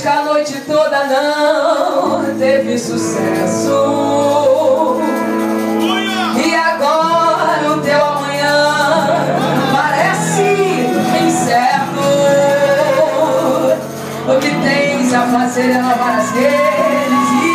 Que a noite toda não teve sucesso. E agora o teu amanhã parece incerto. O que tens a fazer é lavar as redes